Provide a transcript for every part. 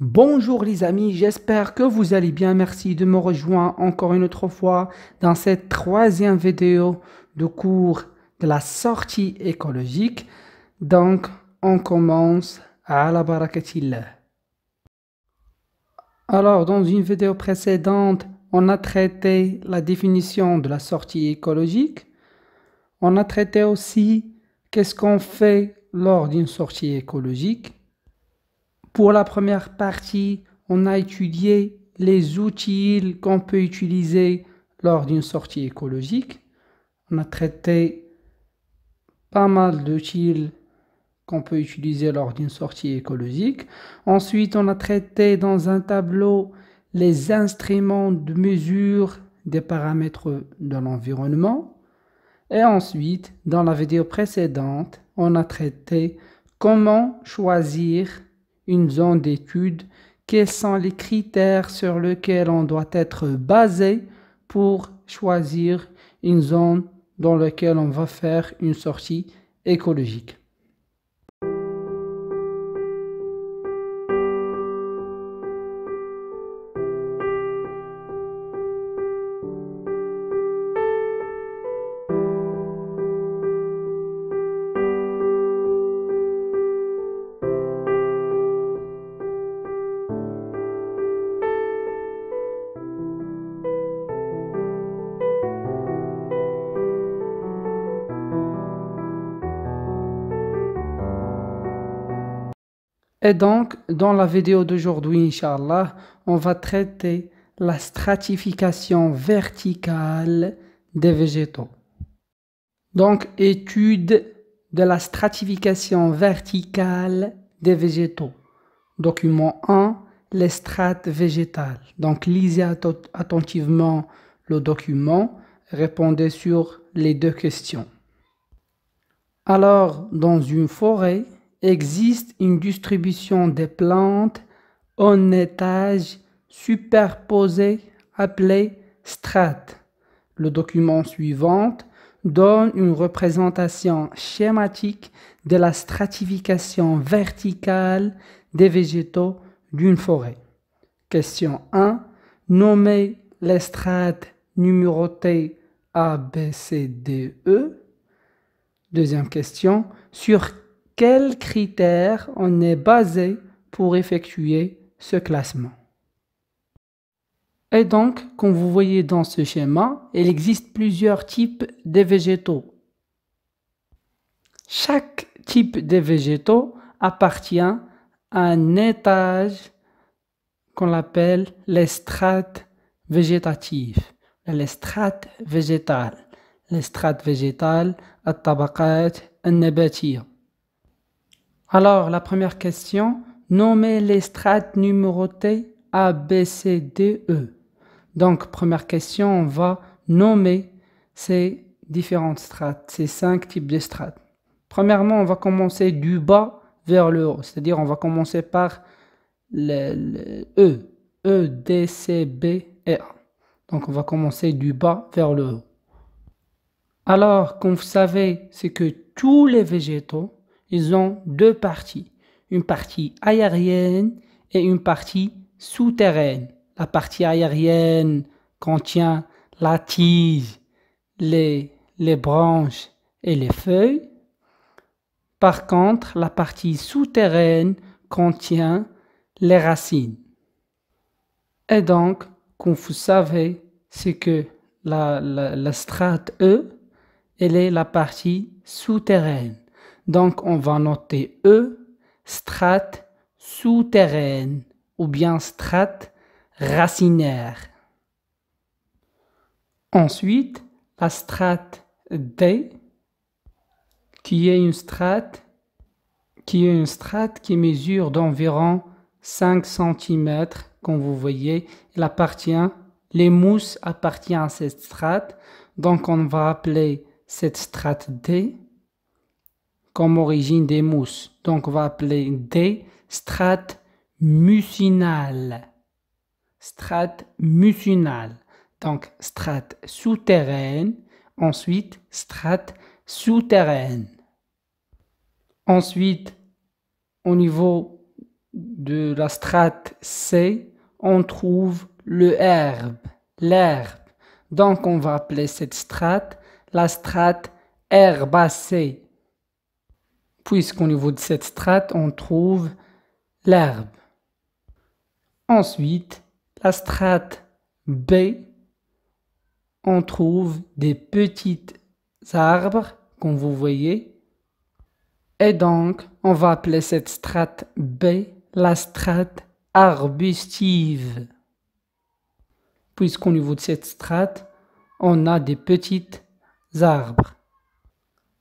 Bonjour les amis, j'espère que vous allez bien. Merci de me rejoindre encore une autre fois dans cette troisième vidéo de cours de la sortie écologique. Donc, on commence à la barakatillah. Alors, dans une vidéo précédente, on a traité la définition de la sortie écologique. On a traité aussi qu'est-ce qu'on fait lors d'une sortie écologique. Pour la première partie, on a étudié les outils qu'on peut utiliser lors d'une sortie écologique. On a traité pas mal d'outils qu'on peut utiliser lors d'une sortie écologique. Ensuite, on a traité dans un tableau les instruments de mesure des paramètres de l'environnement. Et ensuite, dans la vidéo précédente, on a traité comment choisir une zone d'étude, quels sont les critères sur lesquels on doit être basé pour choisir une zone dans laquelle on va faire une sortie écologique. Et donc, dans la vidéo d'aujourd'hui, Inch'Allah, on va traiter la stratification verticale des végétaux. Donc, étude de la stratification verticale des végétaux. Document 1, les strates végétales. Donc, lisez attentivement le document, répondez sur les deux questions. Alors, dans une forêt, existe une distribution des plantes en étages superposés appelés strates. Le document suivant donne une représentation schématique de la stratification verticale des végétaux d'une forêt. Question 1. Nommez les strates numérotées A, B, C, D, E. Deuxième question. Sur quels critères on est basé pour effectuer ce classement. Et donc, comme vous voyez dans ce schéma, il existe plusieurs types de végétaux. Chaque type de végétaux appartient à un étage qu'on appelle les strates végétatives, les strates végétales, les strates végétales, at-tabaqat. Alors, la première question, nommez les strates numérotées A, B, C, D, E. Donc, première question, on va nommer ces différentes strates, ces cinq types de strates. Premièrement, on va commencer du bas vers le haut, c'est-à-dire on va commencer par E, E, D, C, B A. Donc, on va commencer du bas vers le haut. Alors, comme vous savez, c'est que tous les végétaux ils ont deux parties, une partie aérienne et une partie souterraine. La partie aérienne contient la tige, les, branches et les feuilles. Par contre, la partie souterraine contient les racines. Et donc, comme vous savez, c'est que la, la, la strate E, elle est la partie souterraine. Donc, on va noter E, strate souterraine ou bien strate racinaire. Ensuite, la strate D, qui est une strate qui mesure d'environ 5 cm, comme vous voyez, elle appartient, les mousses appartiennent à cette strate, donc on va appeler cette strate D comme origine des mousses. Donc on va appeler D strate mucinale. Strate mucinale. Donc strate souterraine. Ensuite strate souterraine. Ensuite, au niveau de la strate C, on trouve le herbe, l'herbe. Donc on va appeler cette strate la strate herbacée. Puisqu'au niveau de cette strate, on trouve l'herbe. Ensuite, la strate B, on trouve des petits arbres, comme vous voyez. Et donc, on va appeler cette strate B la strate arbustive. Puisqu'au niveau de cette strate, on a des petits arbres.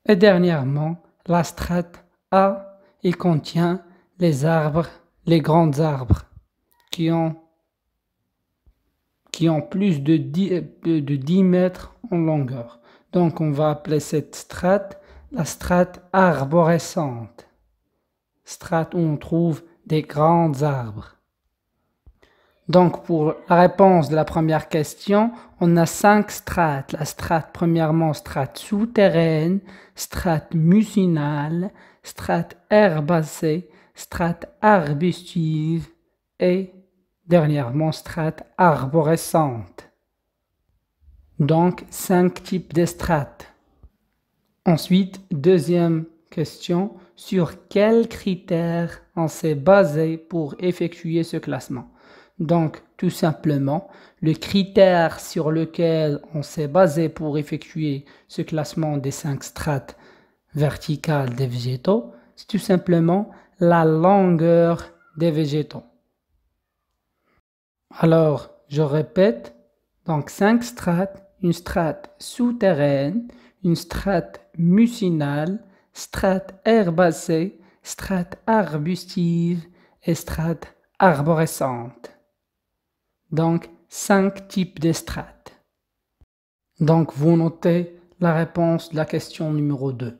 Et dernièrement, la strate A, il contient les arbres, les grands arbres qui ont, qui ont plus de 10, de 10 mètres en longueur. Donc on va appeler cette strate la strate arborescente. Strate où on trouve des grands arbres. Donc pour la réponse de la première question, on a cinq strates. La strate premièrement strate souterraine, strate mucinale, strate herbacée, strate arbustive et dernièrement strate arborescente. Donc cinq types de strates. Ensuite, deuxième question, sur quels critères on s'est basé pour effectuer ce classement? Donc, tout simplement, le critère sur lequel on s'est basé pour effectuer ce classement des cinq strates verticales des végétaux, c'est tout simplement la longueur des végétaux. Alors, je répète, donc cinq strates, une strate souterraine, une strate mucinale, strate herbacée, strate arbustive et strate arborescente. Donc, cinq types de strates. Donc, vous notez la réponse de la question numéro 2.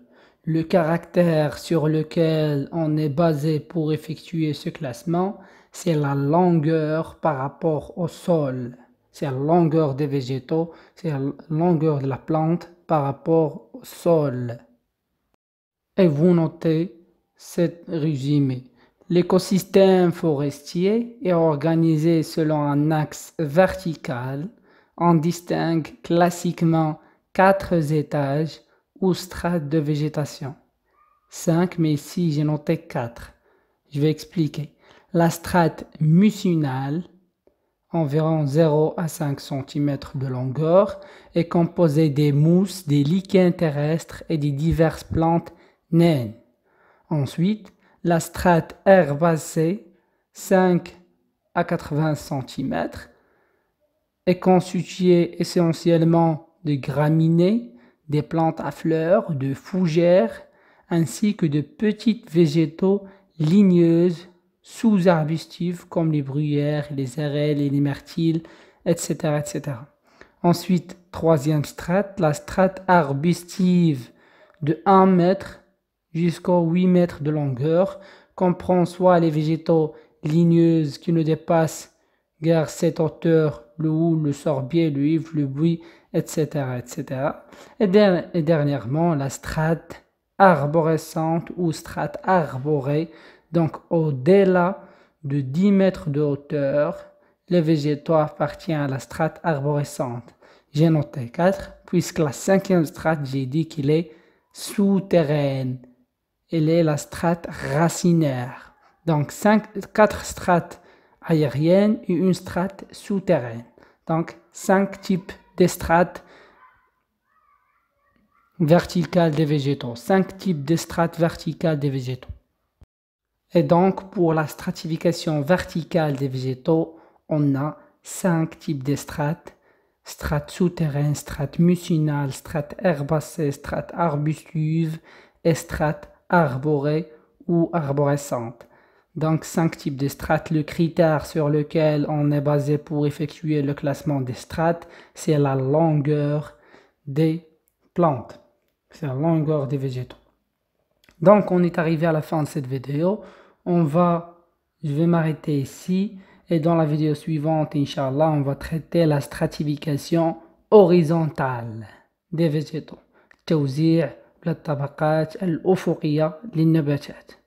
Le caractère sur lequel on est basé pour effectuer ce classement, c'est la longueur par rapport au sol. C'est la longueur des végétaux, c'est la longueur de la plante par rapport au sol. Et vous notez cette résumé. L'écosystème forestier est organisé selon un axe vertical. On distingue classiquement quatre étages ou strates de végétation. Cinq, mais ici j'ai noté quatre. Je vais expliquer. La strate mucinale, environ 0 à 5 cm de longueur, est composée des mousses, des lichens terrestres et des diverses plantes naines. Ensuite, la strate herbacée, 5 à 80 cm, est constituée essentiellement de graminées, des plantes à fleurs, de fougères, ainsi que de petites végétaux ligneuses sous-arbustives comme les bruyères, les érelles et les myrtilles, etc., etc. Ensuite, troisième strate, la strate arbustive de 1 mètre jusqu'à 8 mètres de longueur, comprend soit les végétaux ligneuses qui ne dépassent guère cette hauteur, le hou, le sorbier, le le buis, etc. etc. Et, dernièrement, la strate arborescente ou strate arborée, donc au-delà de 10 mètres de hauteur, les végétaux appartiennent à la strate arborescente. J'ai noté 4, puisque la cinquième strate, j'ai dit qu'il est souterraine elle est la strate racinaire. Donc, cinq, quatre strates aériennes et une strate souterraine. Donc, cinq types de strates verticales des végétaux. Cinq types de strates verticales des végétaux. Et donc, pour la stratification verticale des végétaux, on a cinq types de strates. Strate souterraine, strate mucinale, strate herbacée, strate arbustive et strate arborée ou arborescente. Donc, cinq types de strates. Le critère sur lequel on est basé pour effectuer le classement des strates, c'est la longueur des plantes. C'est la longueur des végétaux. Donc, on est arrivé à la fin de cette vidéo. On va, je vais m'arrêter ici. Et dans la vidéo suivante, Inch'Allah, on va traiter la stratification horizontale des végétaux. توزيع للطبقات الأفقية للنباتات.